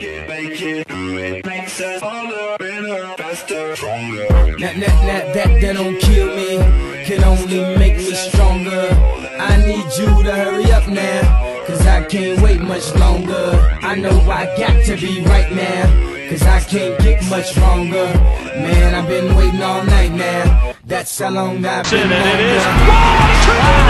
Work it, make it, do it. Makes us harder, better, faster, stronger. That, that, that, that, that don't kill me, can only make me stronger. I need you to hurry up now, cause I can't wait much longer. I know I got to be right now, cause I can't get much longer. Man, I've been waiting all night now, that's how long I've been And it is. waiting. Whoa,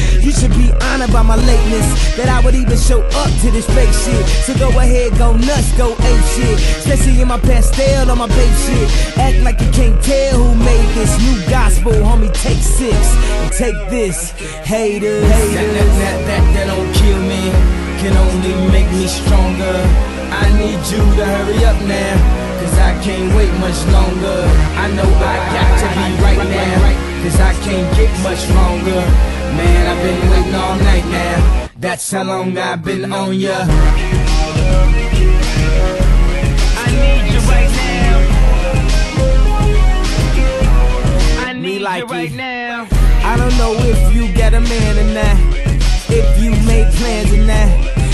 You should be honored by my lateness. That I would even show up to this fake shit. So go ahead, go nuts, go ape shit. Especially in my Pastelle on my Bape shit. Act like you can't tell who made this New gospel, homie, take six And take this, haters. That, that, that, that, that don't kill me. Can only make me stronger. I need you to hurry up now Cause I can't wait much longer. I know I got to be right now Cause I can't get much longer. Man, I've been waiting all night now. That's how long I've been on ya. I need you right now. I need like you right now. I don't know if you got a man or not. If you made plans or not.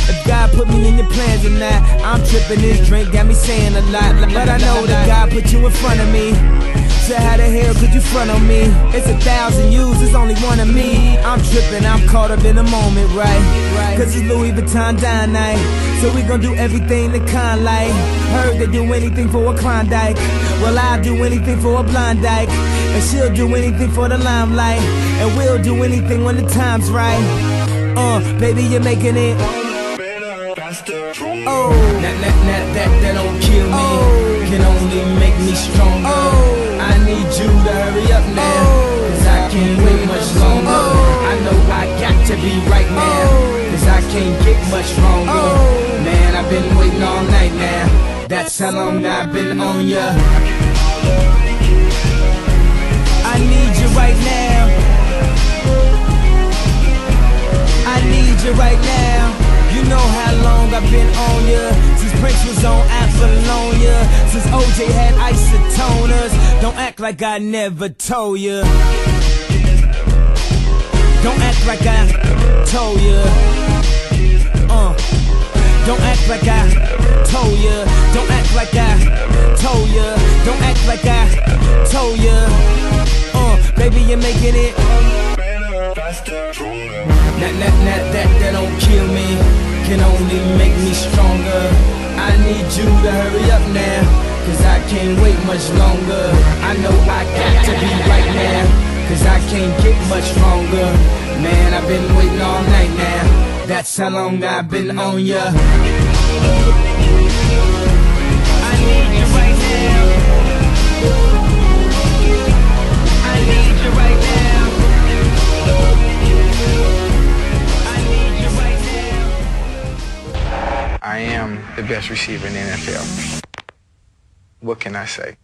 If God put me in your plans or not. I'm tripping, this drink got me saying a lot. But I know that God put you in front of me So how the hell could you front on me? It's a thousand yous, it's only one of me. I'm tripping, I'm caught up in the moment, right? Cause it's Louis Vuitton Don night. So we gon' do everything the kind like. Heard they do anything for a Klondike. Well I'll do anything for a blind dyke. And she'll do anything for the limelight. And we'll do anything when the time's right. Uh, baby you're making it. Better, faster. Oh, that, that, that, that, that don't kill me. Can only make me stronger much longer oh. Man, I've been waiting all night now That's how long I've been on ya I need you right now I need you right now. You know how long I've been on ya. Since Prince was on Apollonia. Since OJ had isotoners. Don't act like I never told ya. Don't act like I told ya. Don't act like I told ya. Don't act like I told ya. Don't act like I told ya. Uh, baby, you're making it. Better, faster, stronger. That, that, that, that, that don't kill me Can only make me stronger I need you to hurry up now Cause I can't wait much longer I know I got to be right now Cause I can't get much longer Man, I've been waiting all night now That's how long I've been on ya I need you right now. I need you right now. I need you right now. I am the best receiver in the NFL. What can I say?